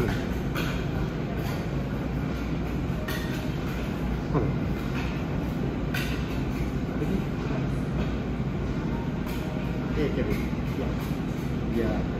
Yeah. Yeah.